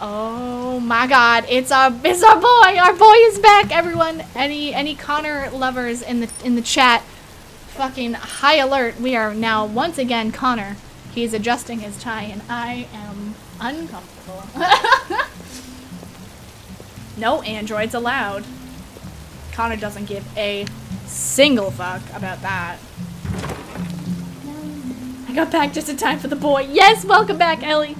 Oh my god, it's our it's our boy! Our boy is back, everyone! Any any Connor lovers in the in the chat, fucking high alert. We are now once again Connor. He's adjusting his tie and I am uncomfortable. no androids allowed. Connor doesn't give a single fuck about that. Got back just in time for the boy. Yes, welcome back, Ellie.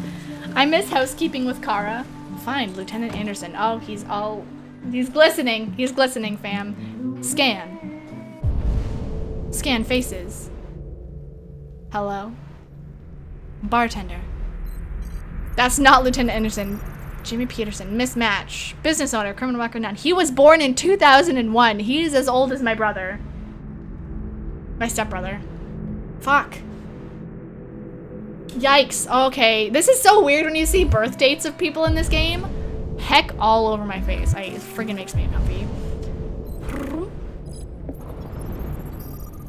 I miss housekeeping with Kara. Fine, Lieutenant Anderson. Oh, he's all... He's glistening. He's glistening, fam. Scan. Scan faces. Hello? Bartender. That's not Lieutenant Anderson. Jimmy Peterson. Mismatch. Business owner. Criminal record none. He was born in 2001. He's as old as my brother. My stepbrother. Fuck. Yikes. Okay. This is so weird when you see birth dates of people in this game. Heck all over my face. I, it friggin' makes me uncomfy.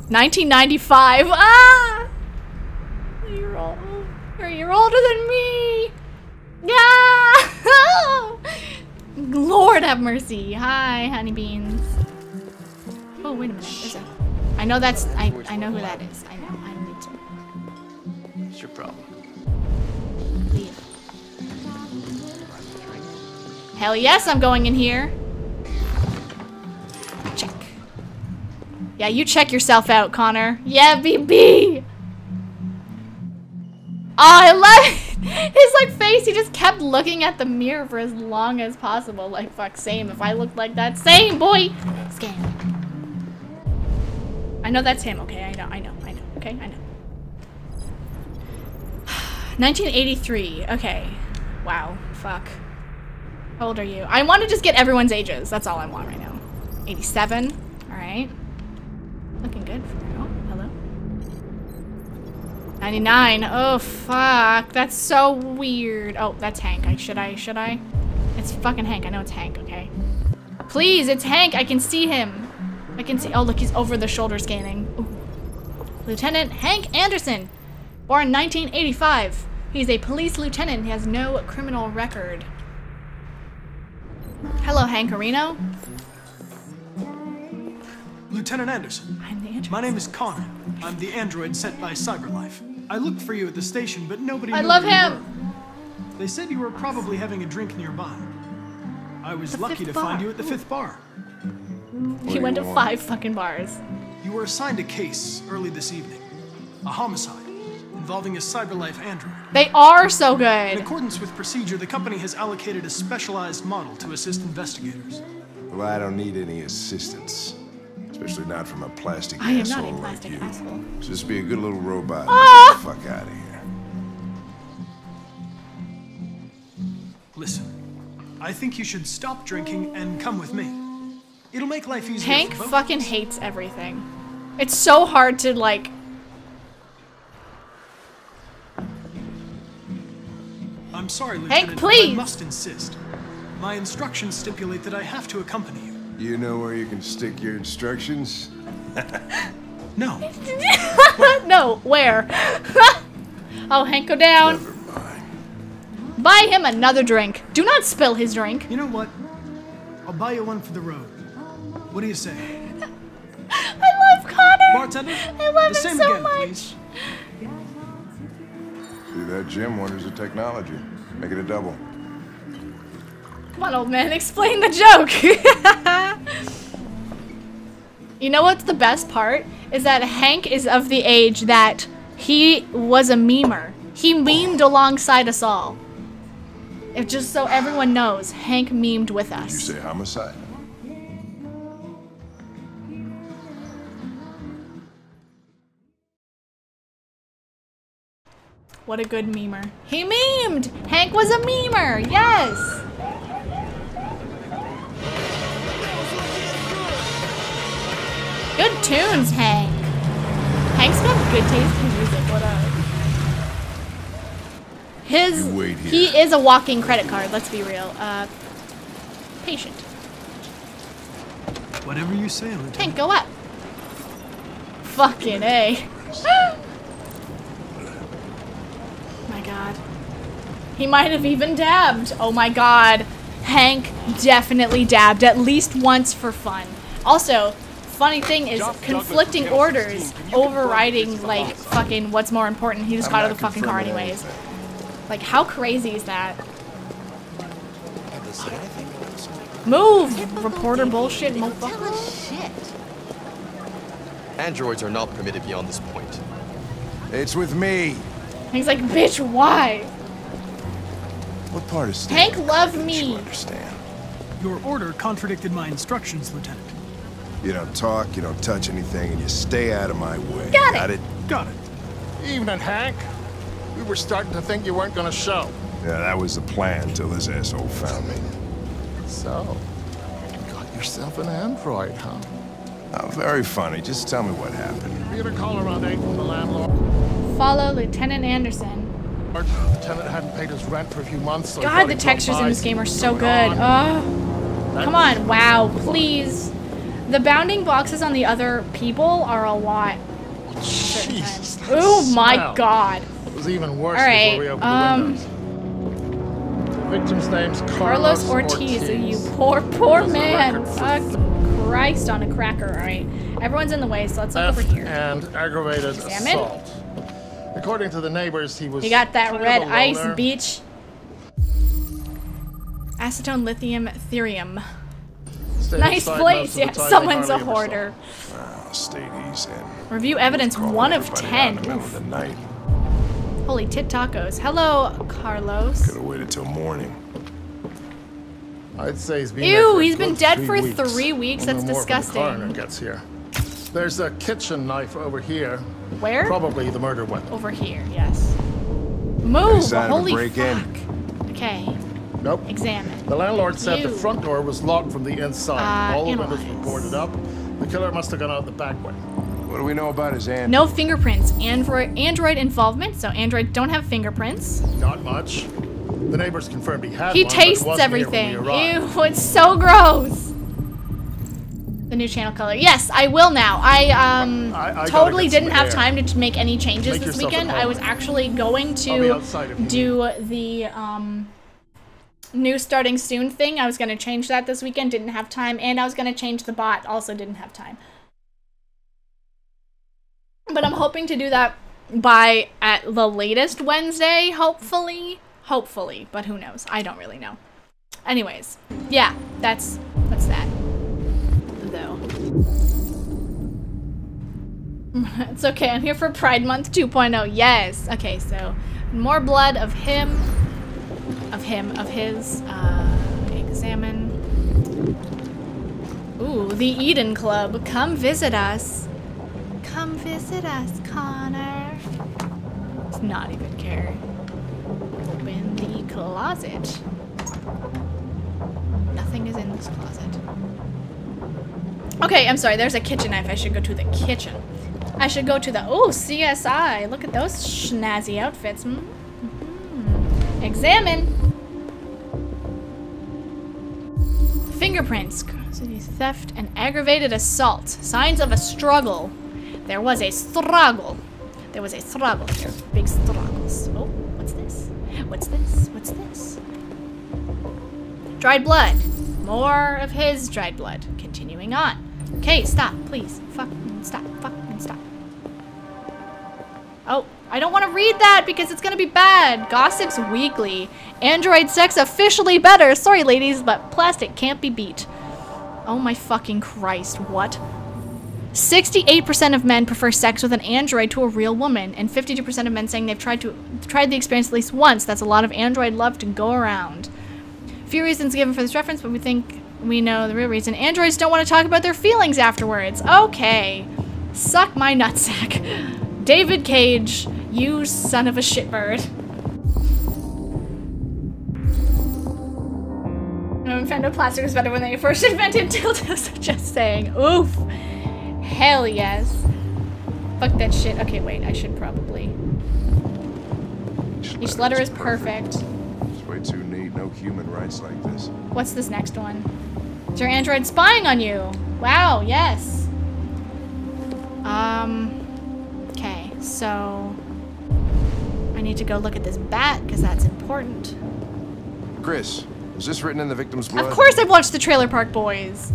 1995. Ah! You're, old. You're older than me. Yeah! Lord have mercy. Hi, honeybeans. Oh, wait a minute. A... I know that's... I, I know who that is. I What's your problem? Hell yes, I'm going in here. Check. Yeah, you check yourself out, Connor. Yeah, BB! Oh, I love his like face. He just kept looking at the mirror for as long as possible. Like, fuck, same. If I looked like that, same, boy! Scan. I know that's him, okay? I know, I know, I know, okay? I know. 1983. Okay. Wow. Fuck. How old are you? I want to just get everyone's ages. That's all I want right now. 87. All right. Looking good for now. Hello. 99. Oh, fuck. That's so weird. Oh, that's Hank. I, should I? Should I? It's fucking Hank. I know it's Hank, okay? Please, it's Hank. I can see him. I can see. Oh, look, he's over the shoulder scanning. Ooh. Lieutenant Hank Anderson. Born 1985. He's a police lieutenant. He has no criminal record. Hello, Hank Hankarino. Lieutenant Anderson. I'm the android. My name is Connor. I'm the android sent by CyberLife. I looked for you at the station, but nobody I knew love where you him. were. They said you were probably having a drink nearby. I was The lucky to bar. find you at the fifth bar. He went to five fucking bars. You were assigned a case early this evening. A homicide involving a CyberLife android. They are so good. In accordance with procedure, the company has allocated a specialized model to assist investigators. Well, I don't need any assistance. Especially not from a plastic I am asshole not a like plastic you. asshole. Just be a good little robot. and Ah! Get the fuck out of here. Listen, I think you should stop drinking and come with me. It'll make life easier. Hank for both. fucking hates everything. It's so hard to like. I'm sorry, Lieutenant. but please! I must insist. My instructions stipulate that I have to accompany you. You know where you can stick your instructions? No, no, where? oh, Hank, go down. Never mind. Buy him another drink. Do not spill his drink. you know what? I'll buy you one for the road. What do you say? I love Connor. Bartender? I love the him same so again, much. please. See that Jim wonders at technology. Make it a double. Come on, old man, explain the joke. you know what's the best part? Is that Hank is of the age that he was a memer. He memed alongside us all. If just so everyone knows, Hank memed with us. You say homicide? What a good memer. He memed! Hank was a memer! Yes! Good tunes, Hank. Hank's got good taste in music. What up? His You wait he is a walking credit card. Let's be real. Uh, patient. Whatever you say, Lieutenant. Hank, go up. Fucking a. this. my god. He might have even dabbed. Oh my god. Hank definitely dabbed at least once for fun. Also, funny thing is conflicting orders overriding like fucking what's more important. He just got out of the fucking car anyways. Like how crazy is that? Move! Reporter bullshit, motherfucker. shit. Androids are not permitted beyond this point. It's with me. He's like, bitch, why? What part of Stan Hank loved didn't you me. understand? Your order contradicted my instructions, Lieutenant. You don't talk, you don't touch anything, and you stay out of my way. Got it. Got it? Got it. Evening, Hank. We were starting to think you weren't gonna show. Yeah, that was the plan till this asshole found me. So, you got yourself an android, huh? Oh, very funny. Just tell me what happened. We had a call around 8 from the landlord. Follow Lieutenant Anderson. The tenant hadn't paid his rent for a few months, so God, the textures in this game are so good. on. Oh, come on, wow, please. The bounding boxes on the other people are a lot. Jesus. that Oh my smell. god. It was even worse All right, before we opened um, the windows. The victim's name's Carlos Carlos, Ortiz, you poor, poor Has man. record Fuck Christ on a cracker. All right, everyone's in the way, so let's look over here. and aggravated Examine. assault. According to the neighbors, he was You got that red ice beach. Acetone, lithium, thirium. Stayed Nice place. most of the Yeah, someone's a hardly ever saw hoarder. State he's in. Review evidence one of everybody out in the ten. of. Holy tit tacos. Hello, Carlos. Could have waited till morning. I'd say he's been Ew, there for a he's been dead three for weeks. three weeks? We'll That's know more when the disgusting. gets here. There's a kitchen knife over here. Where? Probably the murder weapon. Over here, yes. Move! sign of Holy break-in? fuck. Okay, Nope. examine. The landlord said the front door was locked from the inside. Uh, All the windows analyze. were boarded up. The killer must have gone out the back way. What do we know about his aunt? No fingerprints. Android Android involvement, so Android don't have fingerprints. Not much. The neighbors confirmed he had He one, but it tastes wasn't here when everything. we arrived. Ew, it's so gross. The new channel color. Yes, I will now. I um I- I totally didn't have air. time to make any changes Make this weekend. I was actually going to do the um new starting soon thing. I was going to change that this weekend, didn't have time, and I was going to change the bot, also didn't have time. But I'm hoping to do that by at the latest Wednesday, hopefully. Hopefully, but who knows? I don't really know. Anyways, yeah, that's it's okay, I'm here for Pride Month 2.0. Yes. Okay, so more blood of him, of him, of his. Uh, examine. Ooh, the Eden Club. Come visit us. Come visit us, Connor. Does not even care. Open the closet. Nothing is in this closet. Okay, I'm sorry. There's a kitchen knife. I should go to the kitchen. I should go to the. Oh, CSI. Look at those snazzy outfits. Mm -hmm. Examine. Fingerprints. Custody theft and aggravated assault. Signs of a struggle. There was a struggle. There was a struggle here. Big struggles. Oh, what's this? What's this? What's this? Dried blood. More of his dried blood. Continuing on. Okay, stop, please. Fucking stop. Fucking stop. Oh, I don't want to read that because it's going to be bad. Gossips Weekly. Android sex officially better. Sorry, ladies, but plastic can't be beat. Oh my fucking Christ. What? 68% of men prefer sex with an android to a real woman, and 52% of men saying they've tried to tried the experience at least once. That's a lot of android love to go around. Few reasons given for this reference, but we think we know the real reason. Androids don't want to talk about their feelings afterwards. Okay. Suck my nutsack. David Cage, you son of a shitbird. Nintendo plastic was better when they first invented dildos. Just saying. Oof. Hell yes. Fuck that shit. Okay, wait. I should probably. Each letter is perfect. It's way too neat. No human rights like this. What's this next one? Is your android spying on you? Wow, yes. Um. So I need to go look at this bat because that's important. Chris, is this written in the victim's blood? Of course, I've watched the Trailer Park Boys.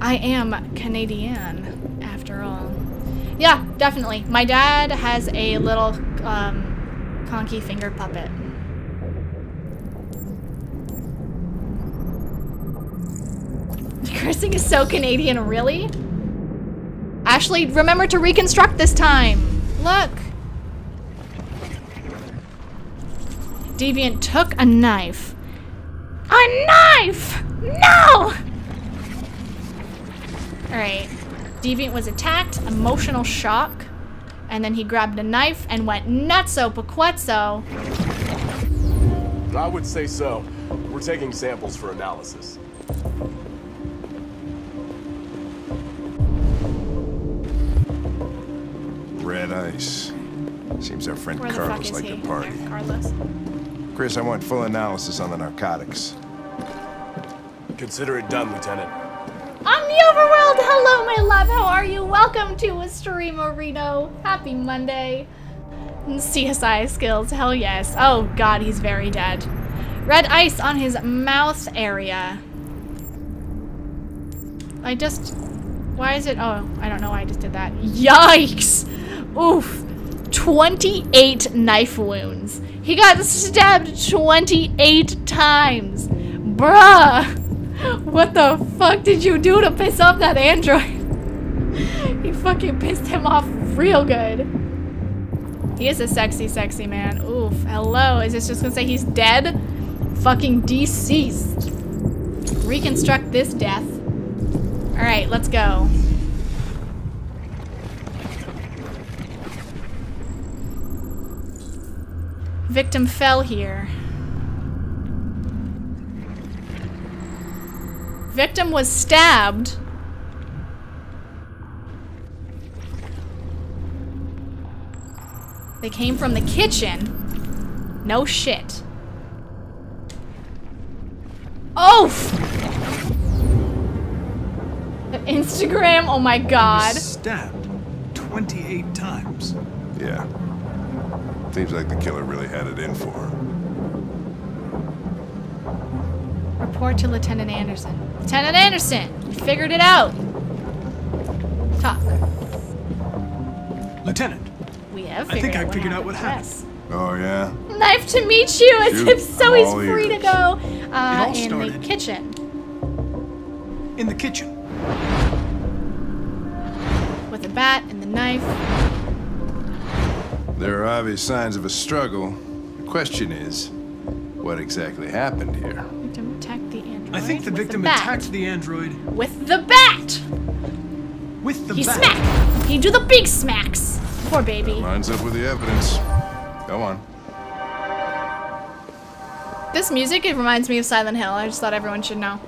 I am Canadian, after all. Yeah, definitely. My dad has a little um, conky finger puppet. Cursing is so Canadian, really? Ashley, remember to reconstruct this time. Look. Deviant took a knife. A knife! No! Alright. Deviant was attacked, emotional shock, and then he grabbed a knife and went nutso paquetso. I would say so. We're taking samples for analysis. Red ice. Seems our friend Where Carlos is liked he? the party. Carlos. Chris, I want full analysis on the narcotics. Consider it done, Lieutenant. I'm the overworld! Hello, my love, how are you? Welcome to a stream, Reno. Happy Monday. CSI skills, hell yes. Oh god, he's very dead. Red ice on his mouth area. I just... Why is it... Oh, I don't know why I just did that. Yikes! Oof. 28 knife wounds. He got stabbed 28 times. Bruh! What the fuck did you do to piss off that android? you fucking pissed him off real good. He is a sexy, sexy man. Oof. Hello. Is this just gonna say he's dead? Fucking deceased. Reconstruct this death. Alright, let's go. Victim fell here. Victim was stabbed. They came from the kitchen. No shit. Oh! The Instagram, oh my god. Stabbed 28 times. Yeah. Seems like the killer really had it in for him. Report to Lieutenant Anderson. Lieutenant Anderson, we figured it out. Talk. Lieutenant, We have I figured think I out figured out what happened. happened. Oh, yeah? Yes. Nice to meet you. As Shoot, if so he's all free to go uh, It all in the kitchen in the kitchen. with a bat and the knife. There are obvious signs of a struggle. The question is, what exactly happened here? Victim attacked the android. I think the with victim bat. attacked the android with the bat. with the He bat. smacked. He do the big smacks. Poor baby. Lines up with the evidence. Go on. This music it reminds me of Silent Hill. I just thought everyone should know.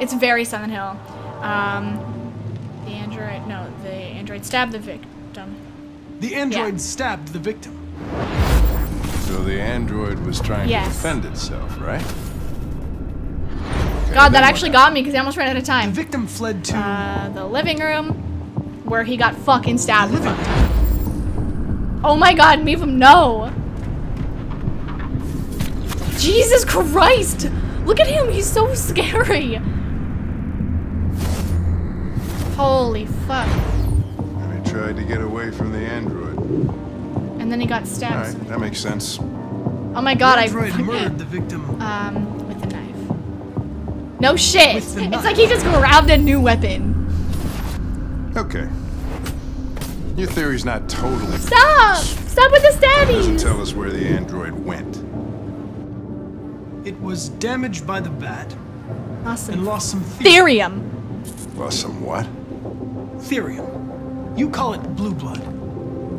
It's very Silent Hill. Um, the android. No, the android stabbed the victim. The android Yeah. stabbed the victim. So the android was trying Yes. to defend itself, right? Okay, God, that actually got me because I almost ran out of time. The time. victim fled to Uh, the living room where he got fucking the stabbed. living room. Oh my god, leave him no. Jesus Christ! Look at him, he's so scary. Holy fuck. And he tried to get away from the android. And then he got All stabbed. right, that makes sense. Oh my god, the I murdered the victim. um with a knife. No shit. With It's like he just grabbed a new weapon. Okay. Your theory's not totally. Stop! Stop with the Doesn't stabbies! tell us where the android went. It was damaged by the bat Awesome. and lost some the- Thirium. Lost some what? thirium. You call it blue blood.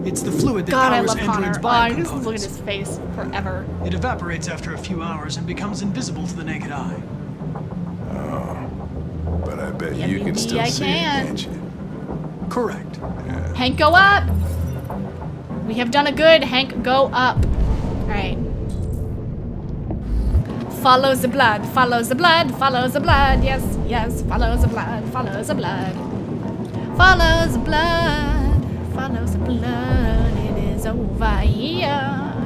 It's the fluid that God, I powers love androids' Connor. Oh, I just look at his face forever. It evaporates after a few hours and becomes invisible to the naked eye. Oh, but I bet Yeah, you can still I see can. it, can't you? Correct. Hank, go up! We have done a good. Hank, go up. Alright. Follows the blood, follows the blood, follows the blood. Yes, yes, follows the blood, follows the blood. Follows blood, follows blood. it is over here.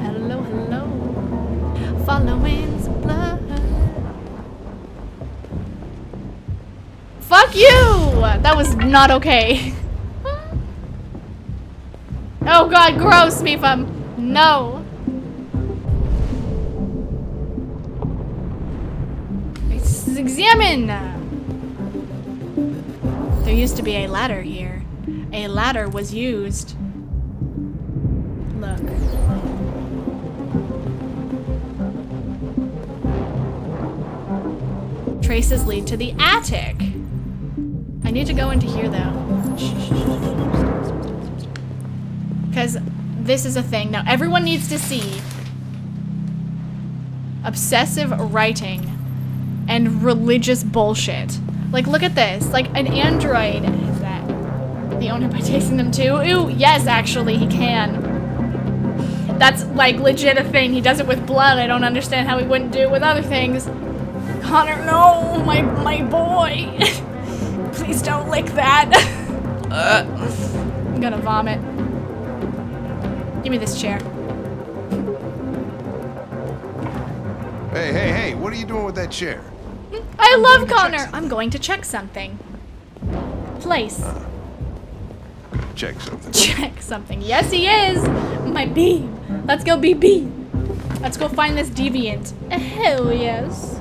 Hello, hello. Following blood. Fuck you! That was not okay. oh god, gross, Mifam. No. Let's examine. There used to be a ladder here. A ladder was used. Look. Traces lead to the attic. I need to go into here though. Because this is a thing. Now, everyone needs to see obsessive writing and religious bullshit. Like, look at this. Like, an android. Is that the owner by tasting them too? Ooh, yes, actually, he can. That's, like, legit a thing. He does it with blood. I don't understand how he wouldn't do it with other things. Connor, no! My, my boy! Please don't lick that. I'm gonna vomit. Give me this chair. Hey, hey, hey, what are you doing with that chair? I love going to check Connor. I'm going to check something. Place. Check something. Check something. Yes, he is. My beam. Let's go, BB. Let's go find this deviant. Hell yes.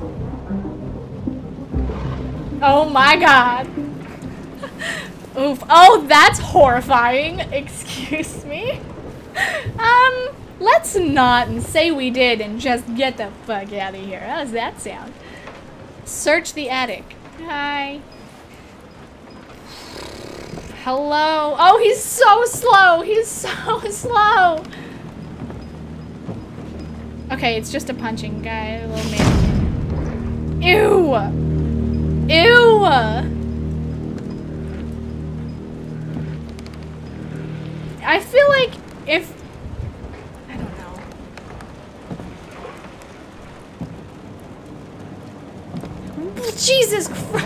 Oh my god. Oof. Oh, that's horrifying. Excuse me. Um, let's not and say we did and just get the fuck out of here. How does that sound? Search the attic. Hi. Hello. Oh, he's so slow. He's so slow. Okay, it's just a punching guy, a little man. Ew. Ew. I feel like if I don't know. Jesus Christ.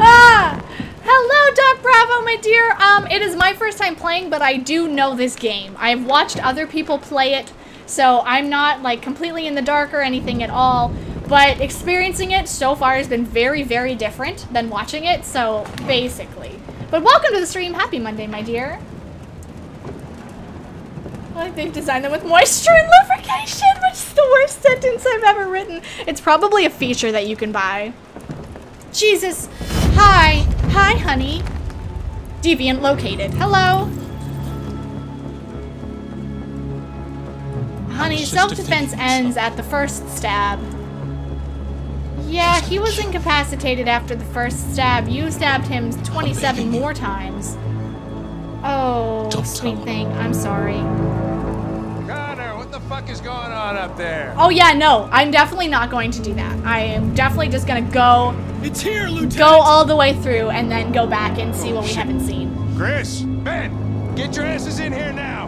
ah! Hello, Doc Bravo, my dear. Um, it is my first time playing, but I do know this game. I've watched other people play it, so I'm not like completely in the dark or anything at all. But experiencing it so far has been very, very different than watching it, so basically. But welcome to the stream. Happy Monday, my dear. Like they've designed them with moisture and lubrication, which is the worst sentence I've ever written. It's probably a feature that you can buy. Jesus. Hi. Hi, honey. Deviant located. Hello. Honey, self-defense ends at the first stab. Yeah, he was incapacitated after the first stab. You stabbed him 27 more times. Oh, sweet thing. I'm sorry. Connor, what the fuck is going on up there? Oh yeah, no, I'm definitely not going to do that. I am definitely just gonna go It's here, Lieutenant! go all the way through and then go back and see what we haven't seen. Chris, Ben, get your asses in here now.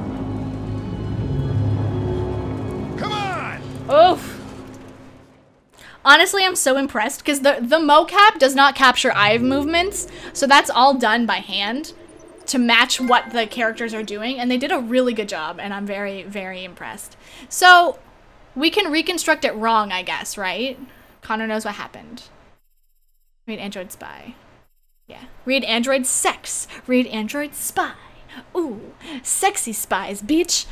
Come on! Oof. Honestly, I'm so impressed because the the mocap does not capture eye movements, so that's all done by hand to match what the characters are doing, and they did a really good job, and I'm very, very impressed. So, we can reconstruct it wrong, I guess, right? Connor knows what happened. Read Android Spy. Yeah. Read Android Sex. Read Android Spy. Ooh, sexy spies, bitch.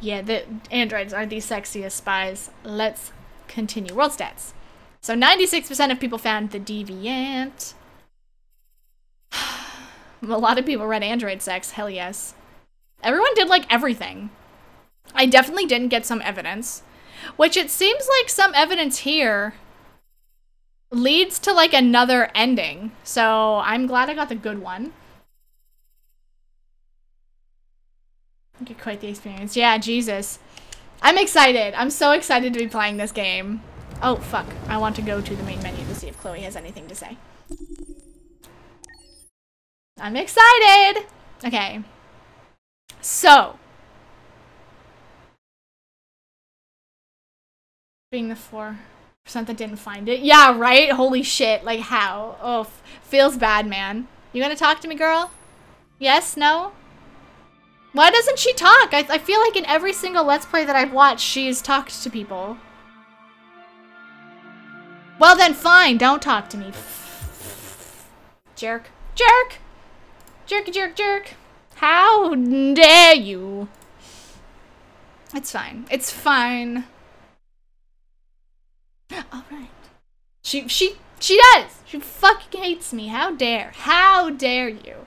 Yeah, the androids are the sexiest spies. Let's continue. World stats. So 96% of people found the deviant. A lot of people read Android sex. Hell yes. Everyone did like everything. I definitely didn't get some evidence, which it seems like some evidence here leads to like another ending. So I'm glad I got the good one. Get quite the experience. Yeah, Jesus. I'm excited. I'm so excited to be playing this game. Oh, fuck. I want to go to the main menu to see if Chloe has anything to say. I'm excited! Okay. So. Being the 4% that didn't find it. Yeah, right? Holy shit. Like, how? Oh, feels bad, man. You gonna talk to me, girl? Yes? No? Why doesn't she talk? I, I feel like in every single Let's Play that I've watched, she's talked to people. Well then, fine. Don't talk to me. Jerk. Jerk! Jerky jerk jerk. How dare you? It's fine. It's fine. Alright. She, she, she does! She fucking hates me. How dare. How dare you?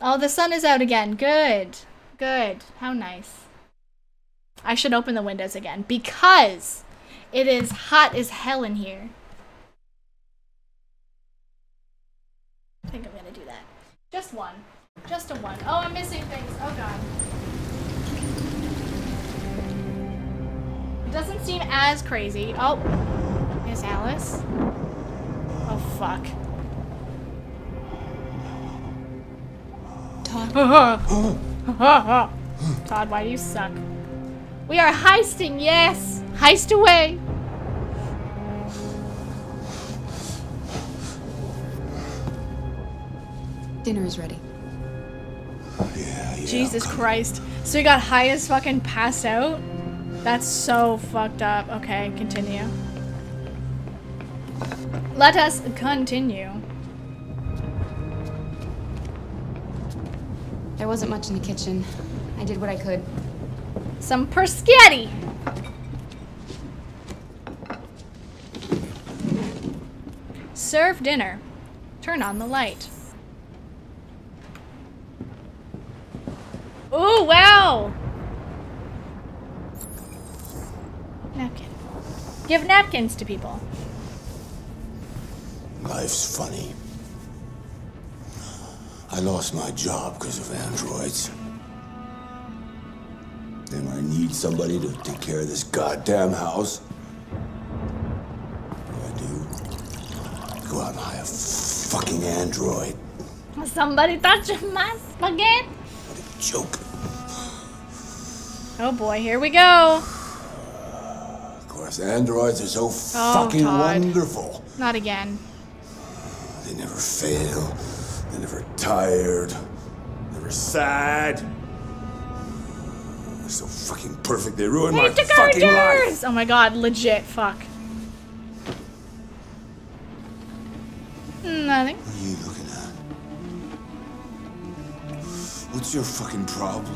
Oh, the sun is out again. Good. Good. How nice. I should open the windows again because it is hot as hell in here. I think I'm gonna do that. Just one. Just a one. Oh, I'm missing things. Oh god. It doesn't seem as crazy. Oh, Miss Alice. Oh fuck. Todd. Todd, why do you suck? We are heisting, yes! Heist away! Dinner is ready. Jesus Christ. So you got high as fucking passed out? That's so fucked up. Okay, continue. Let us continue. There wasn't much in the kitchen. I did what I could. Some perschetti! Serve dinner. Turn on the light. Ooh, wow! Napkin. Give napkins to people. Life's funny. I lost my job because of androids. Then I need somebody to take care of this goddamn house. What do I do? Go out and hire a fucking android. Somebody touch my spaghetti. What a joke. Oh boy, here we go. Of course, androids are so Oh, fucking wonderful. Not again. They never fail. They're never tired. Never sad. They're so fucking perfect. They ruin my the fucking life. Oh my god, legit, fuck. Hmm, nothing. What are you looking at? What's your fucking problem?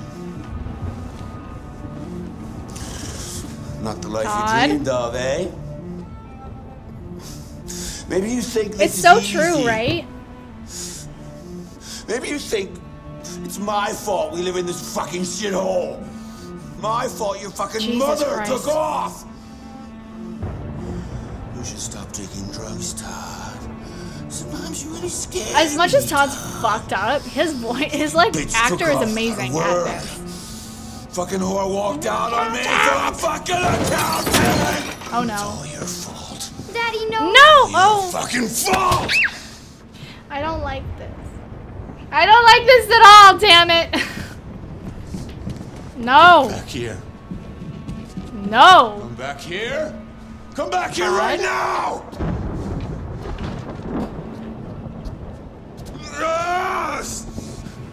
Not the life Todd? you dreamed of, eh? Maybe you think this It's so easy. true, right? Maybe you think it's my fault we live in this fucking shithole. My fault your fucking Jesus mother Christ. took off. You should stop taking drugs, Todd. Sometimes you're really scared. As much as Todd's fucked up, his boy, his like Bitch actor is amazing without Fucking whore walked out on me for a fucking accountant. Oh no. It's All your fault. Daddy, no. No! Oh! Fucking fault. I don't like this. I don't like this at all, damn it! No! Back here. No! Come back here. Come back here right now. Yes.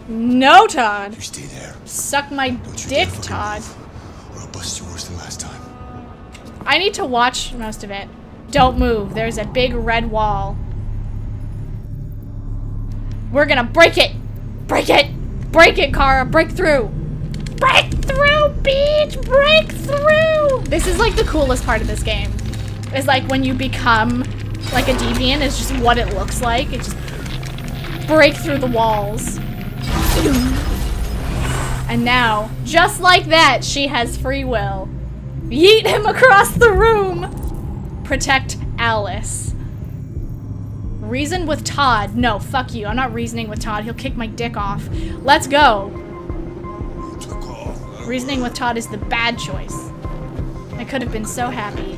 No, Todd! You stay there, Suck my dick, Todd. or I'll bust you worse than last time. I need to watch most of it. Don't move. There's a big red wall. We're gonna break it! Break it! Break it, Kara! Break through! Break through, beach! Break through! This is like the coolest part of this game. Is like when you become like a deviant, is just what it looks like. It just break through the walls. And now, just like that, she has free will. Yeet him across the room! Protect Alice. Reason with Todd. No, fuck you. I'm not reasoning with Todd. He'll kick my dick off. Let's go. Reasoning with Todd is the bad choice. I could have been so happy.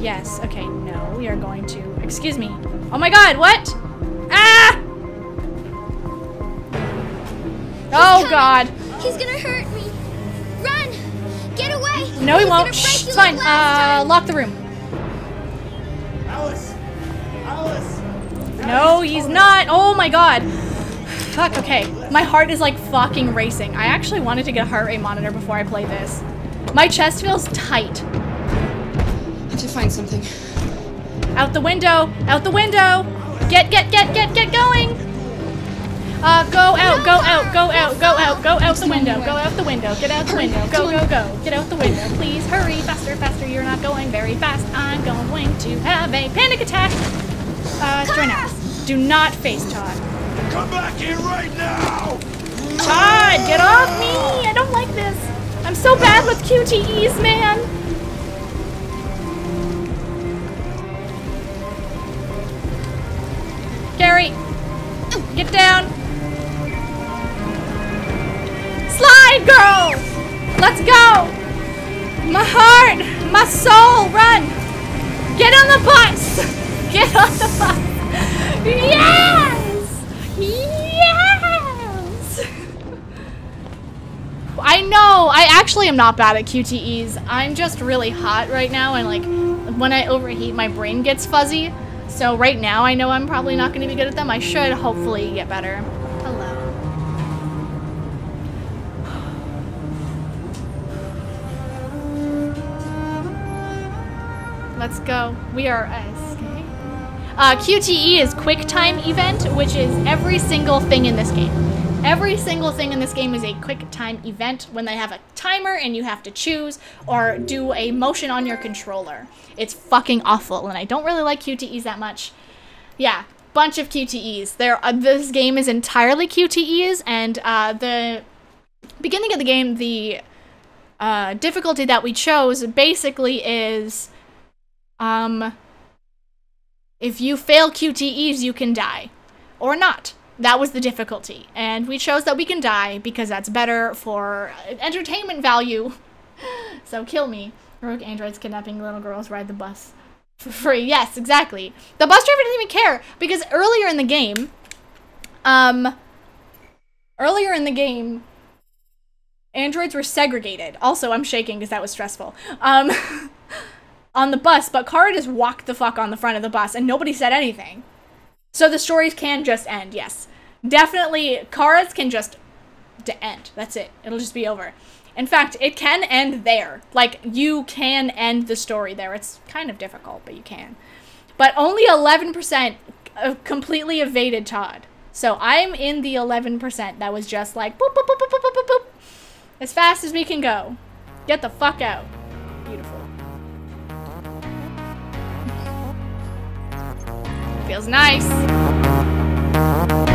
Yes. Okay. No. We are going to. Excuse me. Oh my god, what? Ah! Oh god. He's gonna hurt me. Run! Get away! No, he He's won't. Shh, it's fine. Uh, time. Lock the room. Alice! Alice! No, he's not. Oh my god. Fuck, okay. My heart is like fucking racing. I actually wanted to get a heart rate monitor before I play this. My chest feels tight. I have to find something. Out the window! Out the window! Get, get, get, get, get going! Uh, go out, go out, go out, go out, go out the window, go out the window, get out the window, go, go, go, get out the window, please hurry, faster, faster, you're not going very fast, I'm going to have a panic attack! Uh, Drenax, do not face Todd. Come back here right now! Todd, get off me! I don't like this! I'm so bad with QTEs, man! Bus! Get on the bus! Yes! Yes! I know, I actually am not bad at QTEs. I'm just really hot right now and like when I overheat my brain gets fuzzy. So right now I know I'm probably not going to be good at them. I should hopefully get better. Let's go. We are escape. Uh, QTE is Quick Time Event, which is every single thing in this game. Every single thing in this game is a quick time event when they have a timer and you have to choose or do a motion on your controller. It's fucking awful, and I don't really like QTEs that much. Yeah, bunch of QTEs. There, uh, this game is entirely QTEs, and uh, the beginning of the game, the uh, difficulty that we chose basically is, um, if you fail QTEs, you can die, or not. That was the difficulty, and we chose that we can die because that's better for entertainment value. so kill me. Rogue androids kidnapping little girls ride the bus for free. Yes, exactly. The bus driver didn't even care because earlier in the game, um, earlier in the game, androids were segregated. Also, I'm shaking because that was stressful. Um, on the bus, but Kara just walked the fuck on the front of the bus and nobody said anything. So the stories can just end, yes. Definitely, Kara's can just end. That's it. It'll just be over. In fact, it can end there. Like, you can end the story there. It's kind of difficult, but you can. But only 11% uh, completely evaded Todd. So I'm in the 11% that was just like, boop, boop, boop, boop, boop, boop, boop. As fast as we can go. Get the fuck out. Feels nice.